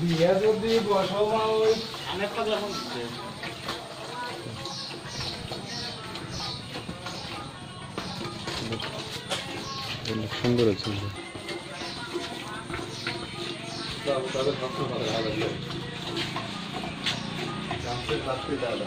বিয়া যদি বসাও মা ওই অনেক পাগলা ফোন সুন্দর হচ্ছে দাদা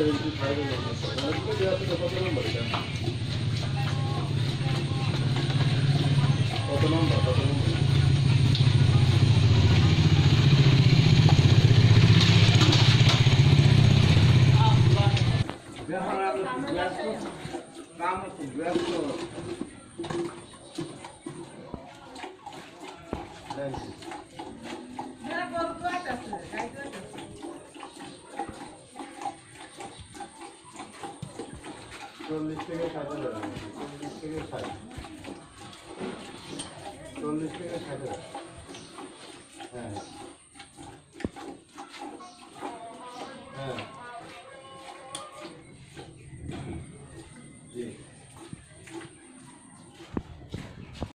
సెవెంటీ ఫైవ్ ఒక నంబర్ ఒక నంబర్ काम व्यस्त চল্লিশ থেকে ষাট হাজার চল্লিশ থেকে ষাট চল্লিশ থেকে ষাট হাজার হ্যাঁ